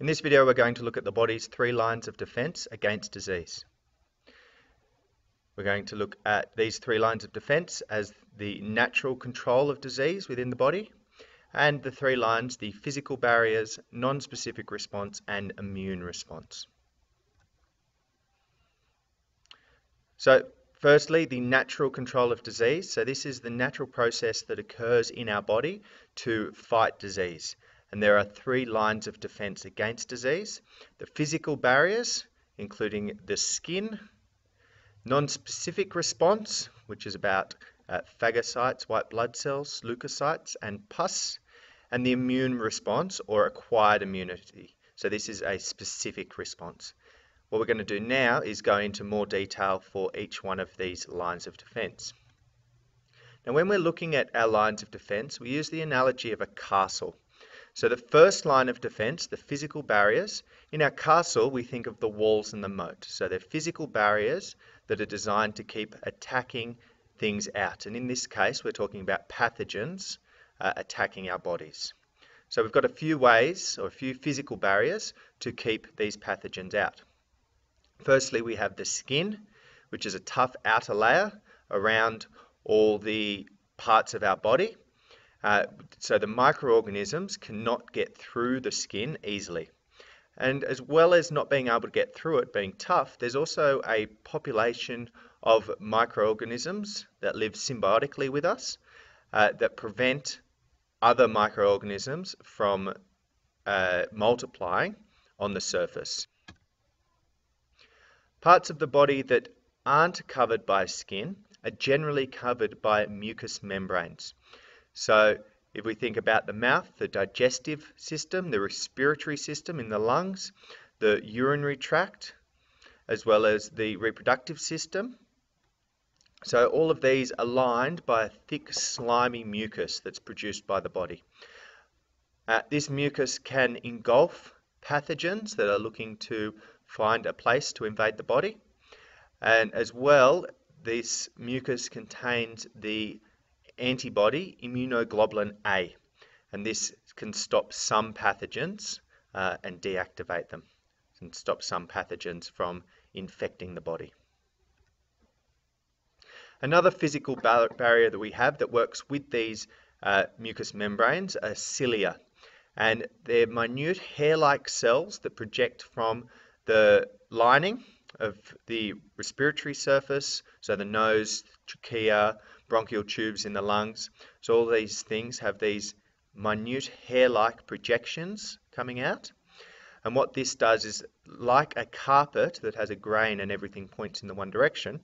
In this video we're going to look at the body's three lines of defence against disease. We're going to look at these three lines of defence as the natural control of disease within the body and the three lines, the physical barriers, non-specific response and immune response. So firstly, the natural control of disease. So this is the natural process that occurs in our body to fight disease. And there are three lines of defense against disease. The physical barriers, including the skin, non-specific response, which is about uh, phagocytes, white blood cells, leukocytes, and pus, and the immune response or acquired immunity. So this is a specific response. What we're going to do now is go into more detail for each one of these lines of defense. Now when we're looking at our lines of defense, we use the analogy of a castle. So the first line of defense, the physical barriers, in our castle we think of the walls and the moat. So they're physical barriers that are designed to keep attacking things out. And in this case we're talking about pathogens uh, attacking our bodies. So we've got a few ways or a few physical barriers to keep these pathogens out. Firstly we have the skin, which is a tough outer layer around all the parts of our body. Uh, so the microorganisms cannot get through the skin easily. And as well as not being able to get through it, being tough, there's also a population of microorganisms that live symbiotically with us uh, that prevent other microorganisms from uh, multiplying on the surface. Parts of the body that aren't covered by skin are generally covered by mucous membranes. So if we think about the mouth, the digestive system, the respiratory system in the lungs, the urinary tract, as well as the reproductive system. So all of these are lined by a thick slimy mucus that's produced by the body. Uh, this mucus can engulf pathogens that are looking to find a place to invade the body. And as well, this mucus contains the antibody immunoglobulin A, and this can stop some pathogens uh, and deactivate them, and stop some pathogens from infecting the body. Another physical bar barrier that we have that works with these uh, mucous membranes are cilia, and they're minute hair-like cells that project from the lining of the respiratory surface, so the nose, trachea, bronchial tubes in the lungs. So all these things have these minute hair-like projections coming out. And what this does is, like a carpet that has a grain and everything points in the one direction,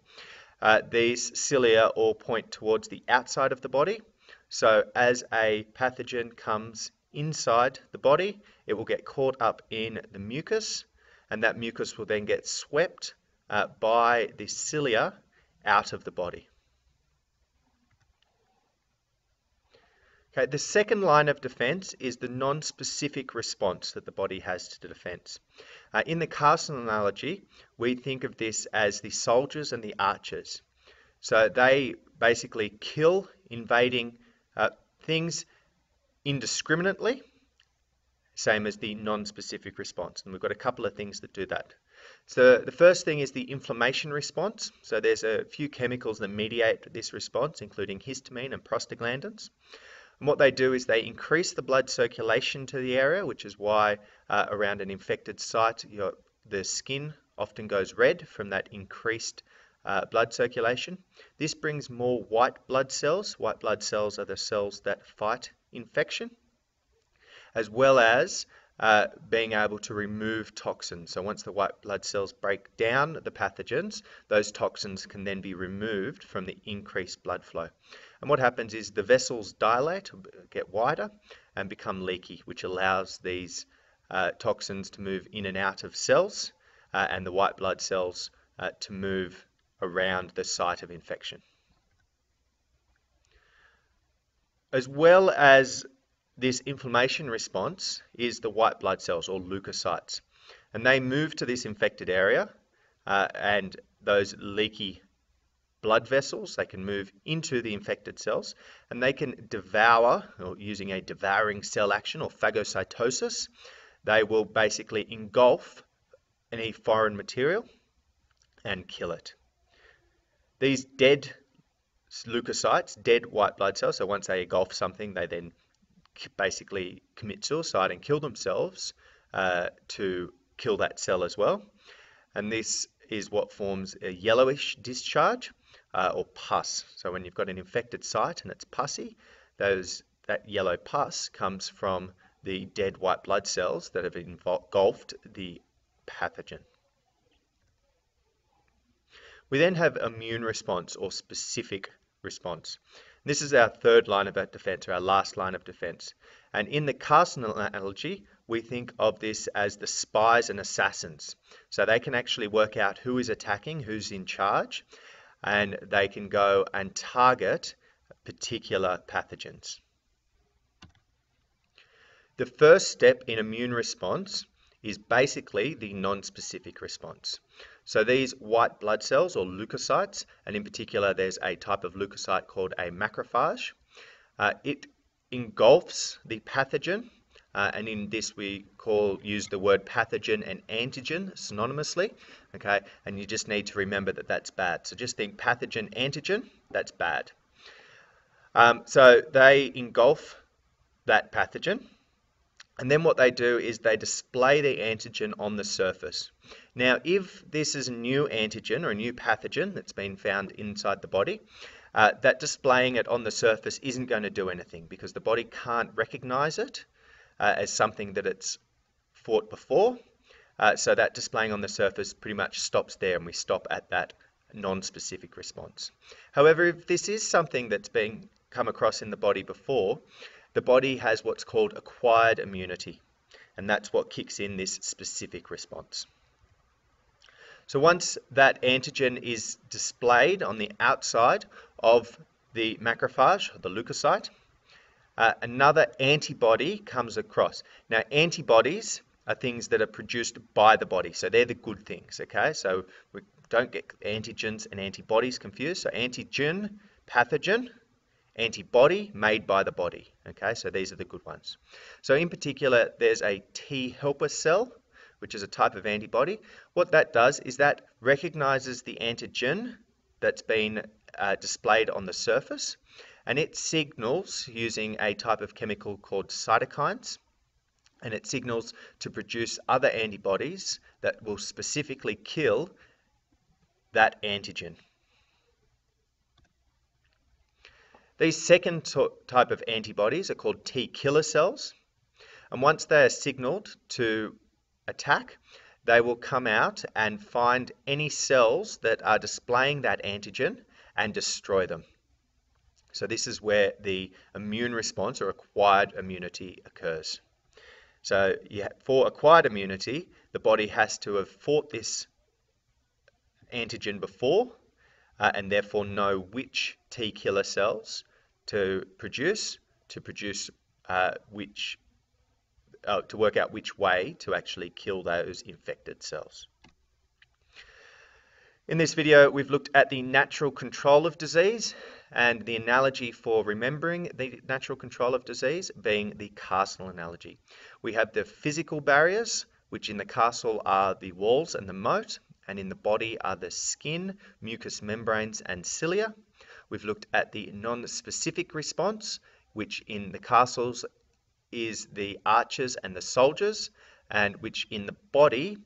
uh, these cilia all point towards the outside of the body. So as a pathogen comes inside the body, it will get caught up in the mucus, and that mucus will then get swept uh, by the cilia out of the body. Okay, the second line of defense is the non-specific response that the body has to the defense. Uh, in the castle analogy, we think of this as the soldiers and the archers. So they basically kill invading uh, things indiscriminately, same as the non-specific response. And we've got a couple of things that do that. So the first thing is the inflammation response. So there's a few chemicals that mediate this response, including histamine and prostaglandins. And what they do is they increase the blood circulation to the area, which is why uh, around an infected site, your, the skin often goes red from that increased uh, blood circulation. This brings more white blood cells. White blood cells are the cells that fight infection, as well as uh, being able to remove toxins. So once the white blood cells break down the pathogens, those toxins can then be removed from the increased blood flow. And what happens is the vessels dilate, get wider, and become leaky, which allows these uh, toxins to move in and out of cells uh, and the white blood cells uh, to move around the site of infection. As well as this inflammation response is the white blood cells or leukocytes. And they move to this infected area uh, and those leaky blood vessels. They can move into the infected cells and they can devour, or using a devouring cell action or phagocytosis, they will basically engulf any foreign material and kill it. These dead leukocytes, dead white blood cells, so once they engulf something, they then basically commit suicide and kill themselves uh, to kill that cell as well. And this is what forms a yellowish discharge uh, or pus. So when you've got an infected site and it's pussy, those that yellow pus comes from the dead white blood cells that have engulfed the pathogen. We then have immune response or specific response. This is our third line of defense, or our last line of defense. And in the Castle analogy, we think of this as the spies and assassins. So they can actually work out who is attacking, who's in charge, and they can go and target particular pathogens. The first step in immune response is basically the non-specific response. So these white blood cells or leukocytes, and in particular there's a type of leukocyte called a macrophage, uh, it engulfs the pathogen, uh, and in this we call use the word pathogen and antigen synonymously, okay? And you just need to remember that that's bad. So just think pathogen, antigen, that's bad. Um, so they engulf that pathogen, and then what they do is they display the antigen on the surface. Now, if this is a new antigen or a new pathogen that's been found inside the body, uh, that displaying it on the surface isn't going to do anything because the body can't recognize it uh, as something that it's fought before. Uh, so that displaying on the surface pretty much stops there and we stop at that non-specific response. However, if this is something that's been come across in the body before, the body has what's called acquired immunity, and that's what kicks in this specific response. So once that antigen is displayed on the outside of the macrophage, the leukocyte, uh, another antibody comes across. Now, antibodies are things that are produced by the body, so they're the good things, okay? So we don't get antigens and antibodies confused. So antigen, pathogen, antibody made by the body. Okay, so these are the good ones. So in particular, there's a T helper cell, which is a type of antibody. What that does is that recognizes the antigen that's been uh, displayed on the surface, and it signals using a type of chemical called cytokines, and it signals to produce other antibodies that will specifically kill that antigen. These second type of antibodies are called T killer cells. And once they are signaled to attack, they will come out and find any cells that are displaying that antigen and destroy them. So this is where the immune response or acquired immunity occurs. So for acquired immunity, the body has to have fought this antigen before uh, and therefore know which T killer cells to produce, to produce uh, which, uh, to work out which way to actually kill those infected cells. In this video, we've looked at the natural control of disease and the analogy for remembering the natural control of disease being the castle analogy. We have the physical barriers, which in the castle are the walls and the moat, and in the body are the skin, mucous membranes, and cilia. We've looked at the non-specific response, which in the castles is the archers and the soldiers, and which in the body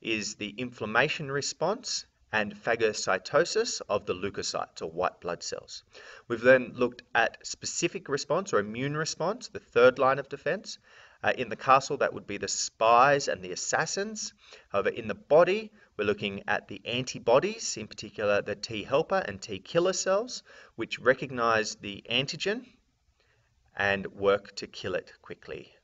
is the inflammation response and phagocytosis of the leukocytes or white blood cells. We've then looked at specific response or immune response, the third line of defense, uh, in the castle, that would be the spies and the assassins. However, in the body, we're looking at the antibodies, in particular the T helper and T killer cells, which recognize the antigen and work to kill it quickly.